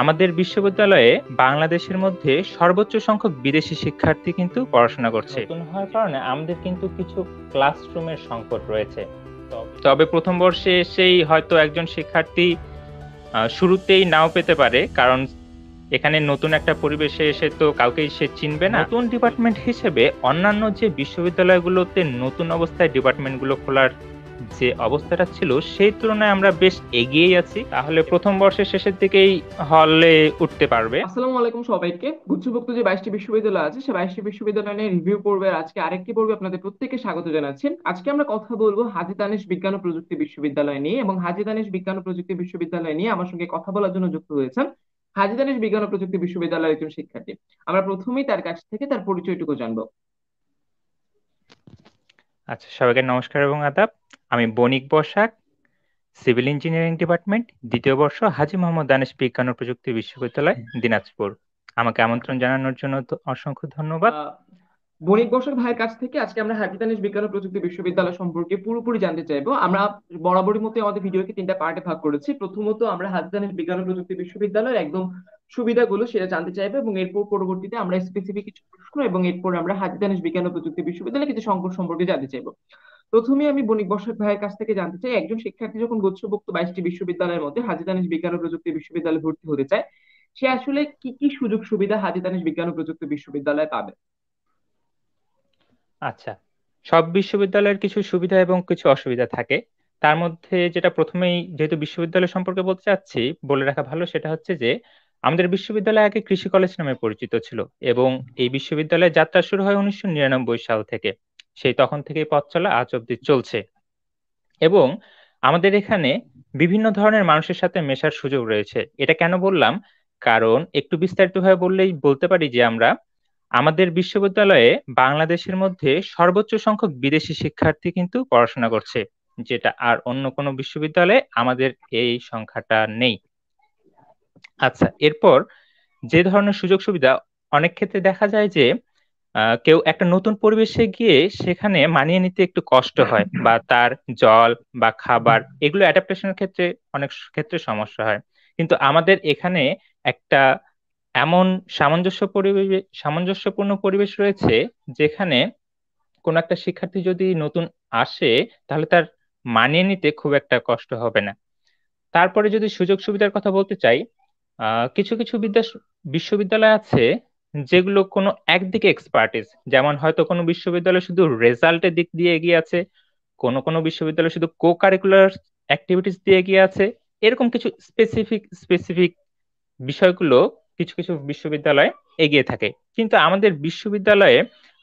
আমাদের বিশ্ববিদ্যালয়ে বাংলাদেশের মধ্যে সর্বোচ্চ সংখ্যক বিদেশি শিক্ষার্থী কিন্তু পড়াশোনা করছে। নতুন হওয়ার কারণে আমাদের কিন্তু কিছু ক্লাসরুমের সংকট রয়েছে। তবে প্রথম বর্ষে এসেই হয়তো একজন শিক্ষার্থী শুরুতেই নাও পেতে পারে কারণ এখানে নতুন একটা পরিবেশে এসে তো কাউকেই সে চিনবে না। নতুন ডিপার্টমেন্ট হিসেবে অন্যান্য যে বিশ্ববিদ্যালয়গুলোতে নতুন অবস্থায় ডিপার্টমেন্টগুলো খোলার যে অবস্থাটা ছিল সেই তুলনায় আমরা বেশ এগিয়েই আছি। তাহলে প্রথম বর্ষের শেষের দিকেই হলে উঠতে পারবে। আসসালামু আলাইকুম সবাইকে। গুচ্ছভুক্ত যে বাইশটি বিশ্ববিদ্যালয় আছে সে বাইশটি বিশ্ববিদ্যালয় নিয়ে রিভিউ পড়বে আজকে আরেকটি পড়বে আপনাদের প্রত্যেককে স্বাগত জানাচ্ছেন আজকে আমরা কথা বলব হাজি তানিশ বিজ্ঞান ও প্রযুক্তি বিশ্ববিদ্যালয় নিয়ে এবং হাজি তানিশ বিজ্ঞান ও প্রযুক্তি বিশ্ববিদ্যালয় নিয়ে আমার সঙ্গে কথা বলার জন্য যুক্ত হয়েছেন হাজি বিজ্ঞান ও প্রযুক্তি বিশ্ববিদ্যালয়ের একজন শিক্ষার্থী। আমরা প্রথমেই তার কাছ থেকে তার পরিচয়টুকু জানব। আচ্ছা সবাইকে নমস্কার এবং আদাব। আমি Banik Basak civil engineering department দ্বিতীয় বর্ষ হাজি মোহাম্মদ দানেশ বিজ্ঞান ও প্রযুক্তি বিশ্ববিদ্যালয় দিনাজপুর। আমাকে আমন্ত্রণ জানানোর জন্য অসংখ্য ধন্যবাদ। বণিক বসাক ভাইয়ের কাছ থেকে আজকে আমরা হাজিদানিশ বিজ্ঞান ও প্রযুক্তি বিশ্ববিদ্যালয় সম্পর্কে পুরোপুরি জানতে চাইব। আমরা বরাবরই মতো আমাদের ভিডিওকে তিনটা পার্টে ভাগ করেছি। প্রথমত আমরা হাজিদানিশ বিজ্ঞান ও প্রযুক্তি বিশ্ববিদ্যালয়ের একদম সুবিধাগুলো সেটা জানতে চাইব এবং এরপর পরবর্তীতে আমরা স্পেসিফিক কিছু প্রশ্ন এবং এরপর আমরা হাজিদানিশ বিজ্ঞান ও প্রযুক্তি বিশ্ববিদ্যালয়ে কিছু সংকট সম্পর্কে জানতে চাইব। প্রথমে আমি বণিক বসাক ভাইয়ের কাছ থেকে জানতে চাই, একজন শিক্ষার্থী যখন গুচ্ছভুক্ত বাইশটি বিশ্ববিদ্যালয়ের মধ্যে হাজিদানিশ বিজ্ঞান ও প্রযুক্তি বিশ্ববিদ্যালয়ে ভর্তি হতে চায়, সে আসলে কি কি সুযোগ সুবিধা হাজিদানিশ বিজ্ঞান ও প্রযুক্তি বিশ্ববিদ্যালয়ে পাবে? আচ্ছা সব বিশ্ববিদ্যালয়ের কিছু সুবিধা এবং কিছু অসুবিধা থাকে। তার মধ্যে যেটা প্রথমেই যেহেতু বিশ্ববিদ্যালয় সম্পর্কে বলতে চাচ্ছি, বলে রাখা ভালো সেটা হচ্ছে যে, আমাদের বিশ্ববিদ্যালয় আগে কৃষি কলেজ নামে পরিচিত ছিল এবং এই বিশ্ববিদ্যালয়ের যাত্রা শুরু হয় উনিশশো নিরানব্বই সাল থেকে। সেই তখন থেকেই পথ চলা আজ অব্দি চলছে। এবং আমাদের এখানে বিভিন্ন ধরনের মানুষের সাথে মেশার সুযোগ রয়েছে। এটা কেন বললাম? কারণ একটু বিস্তারিতভাবে বললেই, বলতে পারি যে আমরা আমাদের বিশ্ববিদ্যালয়ে বাংলাদেশের মধ্যে সর্বোচ্চ সংখ্যক বিদেশি শিক্ষার্থী কিন্তু পড়াশোনা করছে, যেটা আর অন্য কোনো বিশ্ববিদ্যালয়ে আমাদের এই সংখ্যাটা নেই। আচ্ছা এরপর যে ধরনের সুযোগ সুবিধা অনেক ক্ষেত্রে দেখা যায় যে কেউ একটা নতুন পরিবেশে গিয়ে সেখানে মানিয়ে নিতে একটু কষ্ট হয় বা তার জল বা খাবার এগুলো অ্যাডাপ্টেশনের ক্ষেত্রে অনেক ক্ষেত্রে সমস্যা হয়। কিন্তু আমাদের এখানে একটা এমন সামঞ্জস্য পরিবেশ, সামঞ্জস্যপূর্ণ পরিবেশ রয়েছে যেখানে কোন একটা শিক্ষার্থী যদি নতুন আসে তাহলে তার মানিয়ে নিতে খুব একটা কষ্ট হবে না। তারপরে যদি সুযোগ সুবিধার কথা বলতে চাই কিছু কিছু বিদ্যা বিশ্ববিদ্যালয় আছে যেগুলো কোনো একদিকে এক্সপার্টিস যেমন হয়তো কোনো বিশ্ববিদ্যালয় শুধু রেজাল্টের দিক দিয়ে এগিয়ে আছে, কোনো কোনো বিশ্ববিদ্যালয় শুধু কো কারিকুলার অ্যাক্টিভিটিস দিয়ে এগিয়ে আছে, এরকম কিছু স্পেসিফিক স্পেসিফিক বিষয়গুলো কিছু কিছু বিশ্ববিদ্যালয়ে এগিয়ে থাকে। কিন্তু আমাদের বিশ্ববিদ্যালয়ে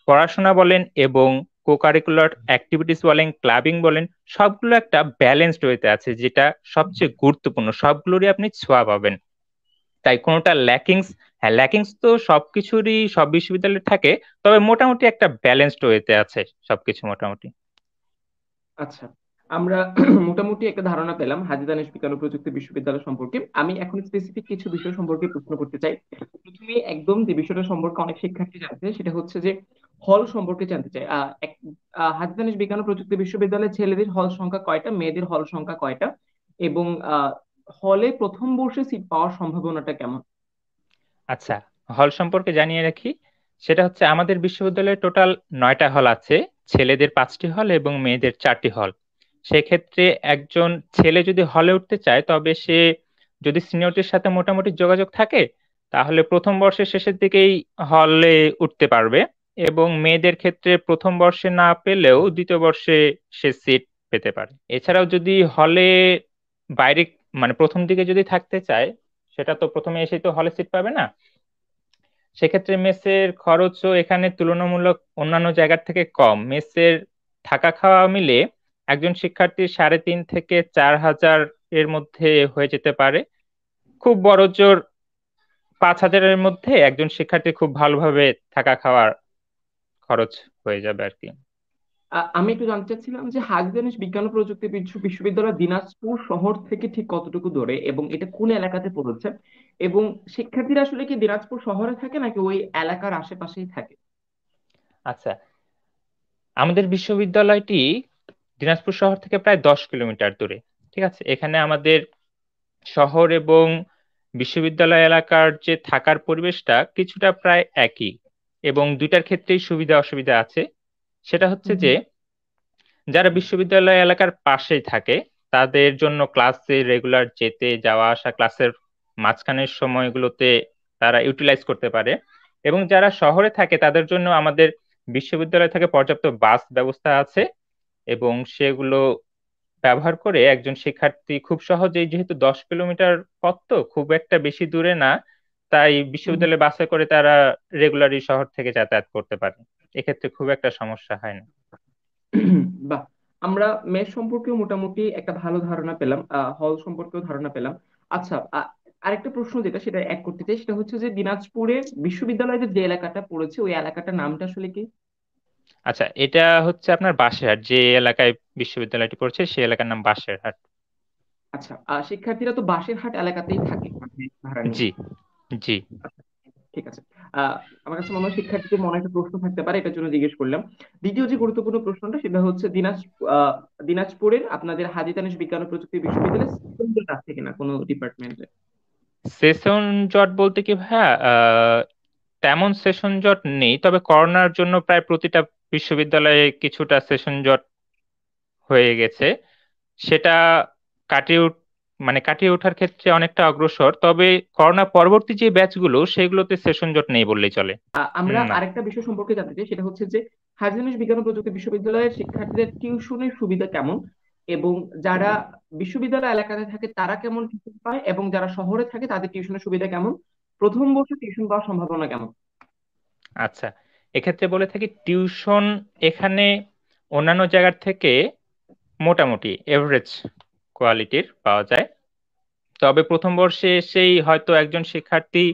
পড়াশোনা বলেন এবং কো কারিকুলার অ্যাক্টিভিটিস বলেন ক্লাবিং বলেন, সবগুলো একটা ব্যালেন্সড ওয়েতে আছে, যেটা সবচেয়ে গুরুত্বপূর্ণ। সবগুলোরই আপনি ছোঁয়া পাবেন। তাই কোনোটা ল্যাকিংস হ্যাঁ ল্যাকিংস তো সবকিছুরই, সব বিশ্ববিদ্যালয়ে থাকে, তবে মোটামুটি একটা ব্যালেন্সড ওয়েতে আছে সবকিছু মোটামুটি। আচ্ছা আমরা মোটামুটি একটা ধারণা পেলাম হাজি দানেশ বিজ্ঞান ও প্রযুক্তি বিশ্ববিদ্যালয় সম্পর্কে। আমি এখন স্পেসিফিক কিছু বিষয় সম্পর্কে প্রশ্ন করতে চাই। প্রথমে একদম যে বিষয়টা সম্পর্কে অনেক শিক্ষার্থী জানতে সেটা হচ্ছে যে হল সম্পর্কে জানতে চাই হাজি দানেশ বিজ্ঞান ও প্রযুক্তি বিশ্ববিদ্যালয়ে ছেলেদের হল সংখ্যা কয়টা, মেয়েদের হল সংখ্যা কয়টা, এবং হলে প্রথম বর্ষে সিট পাওয়ার সম্ভাবনাটা কেমন? আচ্ছা হল সম্পর্কে জানিয়ে রাখি, সেটা হচ্ছে আমাদের বিশ্ববিদ্যালয়ে টোটাল নয়টা হল আছে, ছেলেদের পাঁচটি হল এবং মেয়েদের চারটি হল। সেক্ষেত্রে একজন ছেলে যদি হলে উঠতে চায়, তবে সে যদি সিনিয়রদের সাথে মোটামুটি যোগাযোগ থাকে, তাহলে প্রথম বর্ষের শেষের দিকেই হলে উঠতে পারবে এবং মেয়েদের ক্ষেত্রে প্রথম বর্ষে না পেলেও দ্বিতীয় বর্ষে সে সিট পেতে পারে। এছাড়াও যদি হলে বাইরে মানে প্রথম দিকে যদি থাকতে চায়, সেটা তো প্রথমে এসেই তো হলে সিট পাবে না? সেক্ষেত্রে মেসের খরচও এখানে তুলনামূলক অন্যান্য জায়গার থেকে কম। মেসের থাকা খাওয়া মিলে একজন শিক্ষার্থীর সাড়ে তিন থেকে চার হাজার এর মধ্যে হয়ে যেতে পারে। খুব বড় জোর পাঁচ হাজারের মধ্যে একজন শিক্ষার্থী খুব ভালোভাবে থাকা খাওয়ার খরচ হয়ে যাবে আর কি। আমি একটু জানতে চাচ্ছিলাম যে হাজি বিজ্ঞান ও প্রযুক্তি বিশ্ববিদ্যালয় দিনাজপুর শহর থেকে ঠিক কতটুকু দূরে এবং এটা কোন এলাকাতে পড়েছে? এবং শিক্ষার্থীরা আসলে কি দিনাজপুর শহরে থাকে নাকি ওই এলাকার আশেপাশেই থাকে? আচ্ছা আমাদের বিশ্ববিদ্যালয়টি দিনাজপুর শহর থেকে প্রায় দশ কিলোমিটার দূরে, ঠিক আছে? এখানে আমাদের শহর এবং বিশ্ববিদ্যালয় এলাকার যে থাকার পরিবেশটা কিছুটা প্রায় একই এবং দুইটার ক্ষেত্রেই সুবিধা অসুবিধা আছে। সেটা হচ্ছে যে যারা বিশ্ববিদ্যালয় এলাকার পাশেই থাকে তাদের জন্য ক্লাসে রেগুলার যেতে যাওয়া আসা ক্লাসের মাঝখানের সময়গুলোতে তারা ইউটিলাইজ করতে পারে। এবং যারা শহরে থাকে তাদের জন্য আমাদের বিশ্ববিদ্যালয় থেকে পর্যাপ্ত বাস ব্যবস্থা আছে এবং সেগুলো ব্যবহার করে একজন শিক্ষার্থী খুব সহজেই যেহেতু দশ কিলোমিটার পথ তো খুব একটা বেশি দূরে না তাই বিশ্ববিদ্যালয়ে বাসে করে তারা রেগুলারই শহর থেকে যাতায়াত করতে পারে। এক্ষেত্রে খুব একটা সমস্যা হয় না। বাহ আমরা মেস সম্পর্কেও মোটামুটি একটা ভালো ধারণা পেলাম হল সম্পর্কেও ধারণা পেলাম। আচ্ছা আরেকটা প্রশ্ন যেটা সেটা এক করতে চাই সেটা হচ্ছে যে দিনাজপুরে বিশ্ববিদ্যালয়ের যে এলাকাটা পড়েছে ওই এলাকাটার নামটা আসলে কি? আচ্ছা এটা হচ্ছে আপনার বাসেরহাট যে এলাকায় বিশ্ববিদ্যালয়টি পড়ছে সেই এলাকার নাম বাসেরহাট আচ্ছা শিক্ষার্থীরা তো বাসেরহাট এলাকাতেই থাকে। জি জি। আচ্ছা, ঠিক আছে। আমার কাছে মনে হয় শিক্ষার্থীদের মনে একটা প্রশ্ন থাকতে পারে, এটার জন্য জিজ্ঞেস করলাম। দ্বিতীয় যে গুরুত্বপূর্ণ প্রশ্নটা, সেটা হচ্ছে দিনাজ দিনাজপুরের আপনাদের হাজী তানিশ বিজ্ঞান ও প্রযুক্তি বিশ্ববিদ্যালয়ে সেশন আছে কিনা কোনো ডিপার্টমেন্টে সেশন জট বলতে কি ভাইয়া তেমন সেশন জট নেই, তবে করোনার জন্য প্রায় প্রতিটা বিশ্ববিদ্যালয়ে কিছুটা সেশন জট হয়ে গেছে। সেটা কাটিয়ে মানে কাটিয়ে ওঠার ক্ষেত্রে অনেকটা অগ্রসর। তবে করোনা পরবর্তী যে ব্যাচগুলো সেগুলোতে সেশন জট নেই বললেই চলে। আমরা আরেকটা বিষয় সম্পর্কে জানতে চাই সেটা হচ্ছে যে তানিশ বিজ্ঞান ও প্রযুক্তি বিশ্ববিদ্যালয়ের শিক্ষার্থীদের টিউশনের সুবিধা কেমন? এবং যারা বিশ্ববিদ্যালয় এলাকাতে থাকে তারা কেমন টিউশন পায়? এবং যারা শহরে থাকে তাদের টিউশনের সুবিধা কেমন? প্রথম বর্ষে টিউশন পাওয়ার সম্ভাবনা কেমন? আচ্ছা এক্ষেত্রে বলে থাকি টিউশন এখানে অন্যান্য জায়গার থেকে মোটামুটি এভারেজ কোয়ালিটির পাওয়া যায়। তবে প্রথম বর্ষে এসেই হয়তো একজন শিক্ষার্থী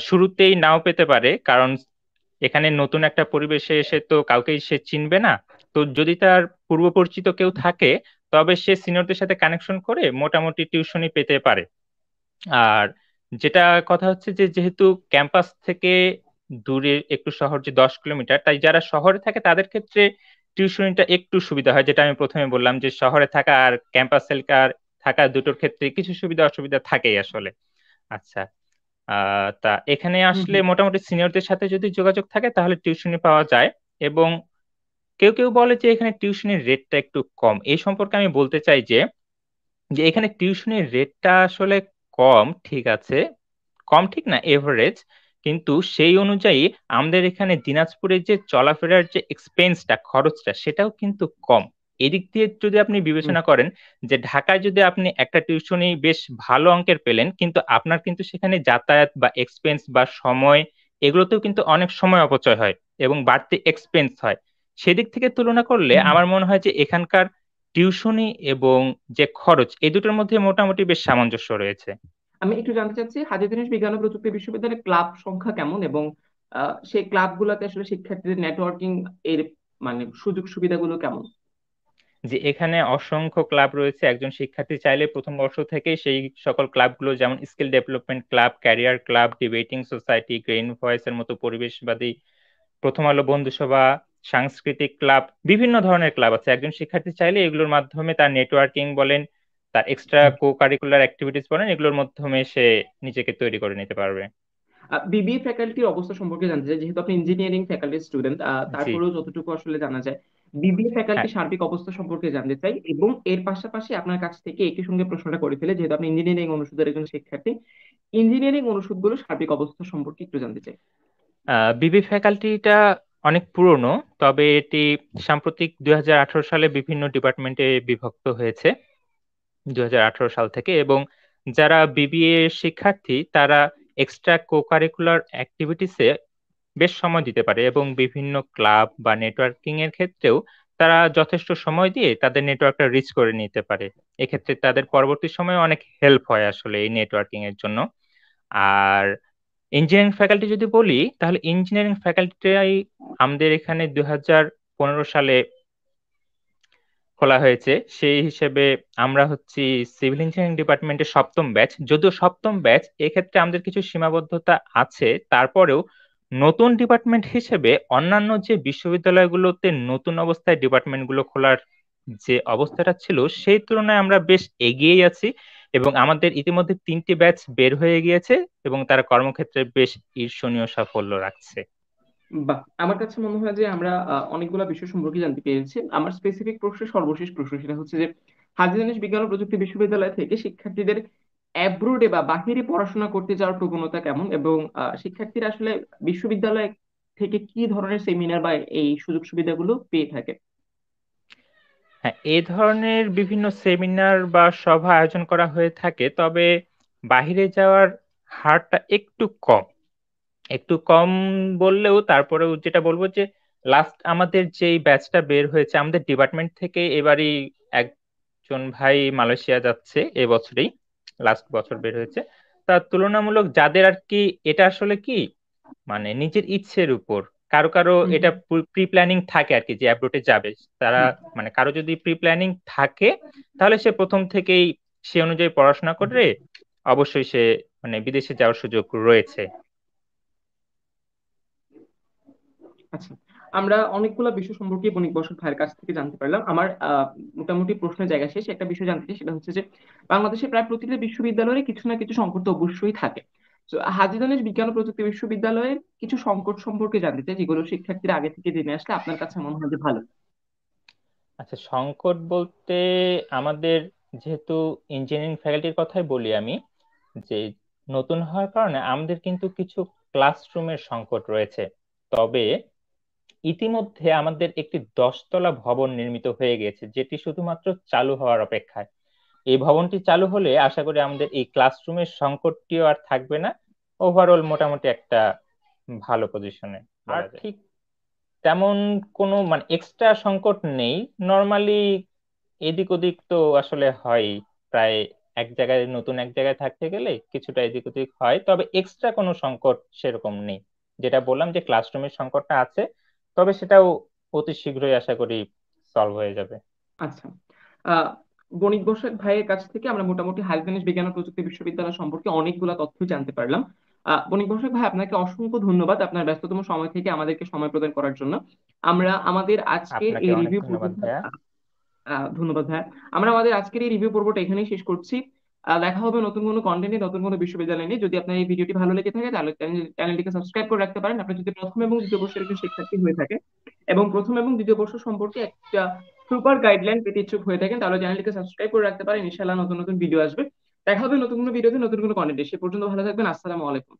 শুরুতেই নাও পেতে পারে, কারণ এখানে নতুন একটা পরিবেশে এসে তো কাউকেই সে চিনবে না। তো যদি তার পূর্ব পরিচিত কেউ থাকে, তবে সে সিনিয়রদের সাথে কানেকশন করে মোটামুটি টিউশনই পেতে পারে। আর যেটা কথা হচ্ছে যে, যেহেতু ক্যাম্পাস থেকে দূরে একটু শহর যে দশ কিলোমিটার, তাই যারা শহরে থাকে তাদের ক্ষেত্রে টিউশনিটা একটু সুবিধা হয় যেটা আমি প্রথমে বললাম যে শহরে থাকা আর ক্যাম্পাস এলাকার থাকা দুটোর ক্ষেত্রে কিছু সুবিধা অসুবিধা থাকেই আসলে। আচ্ছা তা এখানে আসলে মোটামুটি সিনিয়রদের সাথে যদি যোগাযোগ থাকে তাহলে টিউশনি পাওয়া যায় এবং কেউ কেউ বলে যে এখানে টিউশনির রেটটা একটু কম। এই সম্পর্কে আমি বলতে চাই যে যে এখানে টিউশনির রেটটা আসলে কম ঠিক আছে কম ঠিক না এভারেজ কিন্তু সেই অনুযায়ী আমাদের এখানে দিনাজপুরের যে চলাফেরার যে এক্সপেন্সটা খরচটা সেটাও কিন্তু কম। এদিক দিয়ে যদি আপনি বিবেচনা করেন যে ঢাকায় যদি আপনি একটা টিউশনি বেশ ভালো অঙ্কের পেলেন কিন্তু আপনার কিন্তু সেখানে যাতায়াত বা এক্সপেন্স বা সময় এগুলোতেও কিন্তু অনেক সময় অপচয় হয় এবং বাড়তি এক্সপেন্স হয়। সেদিক থেকে তুলনা করলে। আমার মনে হয় যে এখানকার টিউশনি এবং যে খরচ এই দুটোর মধ্যে মোটামুটি বেশ সামঞ্জস্য রয়েছে। আমি একটু জানতে চাচ্ছি হাজী বিজ্ঞান ও প্রযুক্তি বিশ্ববিদ্যালয়ের ক্লাব সংখ্যা কেমন? এবং সেই ক্লাবগুলোতে আসলে শিক্ষার্থীদের নেটওয়ার্কিং এর মানে সুযোগ সুবিধাগুলো কেমন? যে এখানে অসংখ্য ক্লাব রয়েছে। একজন শিক্ষার্থী চাইলে প্রথম বর্ষ থেকে সেই সকল ক্লাবগুলো, যেমন skill development club, career club, debating society, green ভয়েসের মতো পরিবেশবাদী, প্রথম আলো বন্ধুসভা, সাংস্কৃতিক ক্লাব, বিভিন্ন ধরনের ক্লাব আছে। একজন শিক্ষার্থী চাইলে এগুলোর মাধ্যমে তার নেটওয়ার্কিং বলেন তার এক্সট্রা কো কারিকুলার অ্যাক্টিভিটিস বলেন এগুলোর মাধ্যমে সে নিজেকে তৈরি করে নিতে পারবে। বিবিএ ফ্যাকাল্টির অবস্থা সম্পর্কে জানতে চাই যেহেতু আপনি ইঞ্জিনিয়ারিং ফ্যাকাল্টির স্টুডেন্ট তারপরেও যতটুকু আসলে জানা যায় বিবিএ ফ্যাকাল্টির সার্বিক অবস্থা সম্পর্কে জানতে চাই এবং এর পাশাপাশি আপনার কাছ থেকে একই সঙ্গে প্রশ্নটা করে ফেলে যেহেতু আপনি ইঞ্জিনিয়ারিং অনুষদের একজন শিক্ষার্থী ইঞ্জিনিয়ারিং অনুষদগুলোর সার্বিক অবস্থা সম্পর্কে একটু জানতে চাই। বিবি ফ্যাকাল্টিটা অনেক পুরনো তবে এটি সাম্প্রতিক দুই হাজার আঠারো সালে বিভিন্ন ডিপার্টমেন্টে বিভক্ত হয়েছে। দু হাজার আঠারো সাল থেকে এবং যারা বিবিএ শিক্ষার্থী, তারা এক্সট্রা কো কারিকুলার অ্যাক্টিভিটিসে বেশ সময় দিতে পারে এবং বিভিন্ন ক্লাব বা নেটওয়ার্কিং এর ক্ষেত্রেও তারা যথেষ্ট সময় দিয়ে তাদের নেটওয়ার্কটা রিচ করে নিতে পারে। এক্ষেত্রে তাদের পরবর্তী সময়ে অনেক হেল্প হয় আসলে এই নেটওয়ার্কিং এর জন্য। আর ইঞ্জিনিয়ারিং ফ্যাকাল্টি যদি বলি, তাহলে ইঞ্জিনিয়ারিং ফ্যাকাল্টিটাই আমাদের এখানে দুই পনেরো সালে খোলা হয়েছে। সেই হিসেবে আমরা হচ্ছি সিভিল ইঞ্জিনিয়ারিং ডিপার্টমেন্টের সপ্তম ব্যাচ যদিও সপ্তম ব্যাচ এক্ষেত্রে আমাদের কিছু সীমাবদ্ধতা আছে। তারপরেও নতুন ডিপার্টমেন্ট হিসেবে অন্যান্য যে বিশ্ববিদ্যালয়গুলোতে নতুন অবস্থায় ডিপার্টমেন্টগুলো খোলার যে অবস্থাটা ছিল, সেই তুলনায় আমরা বেশ এগিয়েই আছি এবং আমাদের ইতিমধ্যে তিনটি ব্যাচ বের হয়ে গিয়েছে এবং তারা কর্মক্ষেত্রে বেশ ঈর্ষণীয় সাফল্য রাখছে। বাহ আমার কাছে মনে হয় যে আমরা অনেকগুলো বিষয় সম্পর্কে জানতে পেরেছি। আমার স্পেসিফিক প্রশ্নের সর্বশেষ প্রশ্ন সেটা হচ্ছে যে হাজি দানেশ বিজ্ঞান ও প্রযুক্তি বিশ্ববিদ্যালয় থেকে শিক্ষার্থীদের অ্যাব্রোডে বা বাহিরে পড়াশোনা করতে যাওয়ার প্রবণতা কেমন? এবং শিক্ষার্থীরা আসলে বিশ্ববিদ্যালয় থেকে কি ধরনের সেমিনার বা এই সুযোগ সুবিধাগুলো পেয়ে থাকে? হ্যাঁ এই ধরনের বিভিন্ন সেমিনার বা সভা আয়োজন করা হয়ে থাকে। তবে বাহিরে যাওয়ার হারটা একটু কম। একটু কম বললেও তারপরেও যেটা বলব যে লাস্ট আমাদের যেই ব্যাচটা বের হয়েছে আমাদের ডিপার্টমেন্ট থেকে এবারই একজন ভাই মালয়েশিয়া যাচ্ছে এবছরেই লাস্ট বছর বের হয়েছে। তার তুলনামূলক যাদের আর কি এটা আসলে কি মানে নিজের ইচ্ছের উপর কারও কারও এটা প্রি প্ল্যানিং থাকে আর কি যে অ্যাব্রোডে যাবে। তারা মানে কারও যদি প্রি প্ল্যানিং থাকে তাহলে সে প্রথম থেকেই সে অনুযায়ী পড়াশোনা করে অবশ্যই সে মানে বিদেশে যাওয়ার সুযোগ রয়েছে। আচ্ছা আমরা অনেকগুলো বিষয় সম্পর্কে বণিক বসুর ভাইয়ের কাছ থেকে জানতে পারলাম। আমার মোটামুটি প্রশ্নের জায়গা শেষ। একটা বিষয় জানতে চাই, সেটা হচ্ছে যে বাংলাদেশের প্রায় প্রতিটা বিশ্ববিদ্যালয়ে কিছু না কিছু সংকট তো অবশ্যই থাকে। তো হাজী বিজ্ঞান ও প্রযুক্তি বিশ্ববিদ্যালয়ের কিছু সংকট সম্পর্কে জানতে চাই, যেগুলো শিক্ষার্থীরা আগে থেকে জেনে আসলে আপনার কাছে মনে হয় যে ভালো। আচ্ছা সংকট বলতে আমাদের যেহেতু ইঞ্জিনিয়ারিং ফ্যাকাল্টির কথাই বলি আমি, যে নতুন হওয়ার কারণে আমাদের কিন্তু কিছু ক্লাসরুমের সংকট রয়েছে। তবে ইতিমধ্যে আমাদের একটি দশতলা ভবন নির্মিত হয়ে গেছে যেটি শুধুমাত্র চালু হওয়ার অপেক্ষায়। এই ভবনটি চালু হলে আশা করি আমাদের এই ক্লাসরুমের সংকটটিও আর থাকবে না। ওভারঅল মোটামুটি একটা ভালো পজিশনে আর ঠিক তেমন কোনো মানে এক্সট্রা সংকট নেই। নর্মালি এদিক ওদিক তো আসলে হয়। প্রায় এক জায়গায় নতুন এক জায়গায় থাকতে গেলে কিছুটা এদিক ওদিক হয়। তবে এক্সট্রা কোনো সংকট সেরকম নেই। যেটা বললাম যে ক্লাসরুমের সংকটটা আছে। তবে সেটাও অতি শীঘ্রই আশা করি সলভ হয়ে যাবে। আচ্ছা। বণিক বসাক ভাইয়ের কাছ থেকে আমরা মোটামুটি গণেশ বিজ্ঞান ও প্রযুক্তি বিশ্ববিদ্যালয় সম্পর্কে অনেকগুলো তথ্য জানতে পারলাম। আহ বণিক বসাক ভাই আপনাকে অসংখ্য ধন্যবাদ আপনার ব্যস্ততম সময় থেকে আমাদেরকে সময় প্রদান করার জন্য। আমরা আমাদের আপনাকে এই রিভিউ ধন্যবাদ ভাইয়া। আহ ধন্যবাদ ভাইয়া। আমরা আমাদের আজকের এই রিভিউ পর্বটা এখানেই শেষ করছি। দেখা হবে নতুন কোনো কন্টেন্টে নতুন কোনো বিশ্ববিদ্যালয় নিয়ে। যদি আপনার এই ভিডিওটি ভালো লেগে থাকে, তাহলে চ্যানেলটিকে সাবস্ক্রাইব করে রাখতে পারেন। আপনার যদি প্রথম এবং দ্বিতীয় বর্ষের একজন শিক্ষার্থী হয়ে থাকে এবং প্রথম এবং দ্বিতীয় বর্ষ সম্পর্কে একটা সুপার গাইডলাইন পেতে ইচ্ছুক হয়ে থাকেন, তাহলে চ্যানেলটিকে সাবস্ক্রাইব করে রাখতে পারেন। ইনশাআল্লাহ নতুন নতুন ভিডিও আসবে। দেখা হবে নতুন কোনো ভিডিওতে নতুন কোনো কন্টেন্টে সে পর্যন্ত ভালো থাকবেন। আসসালামু আলাইকুম।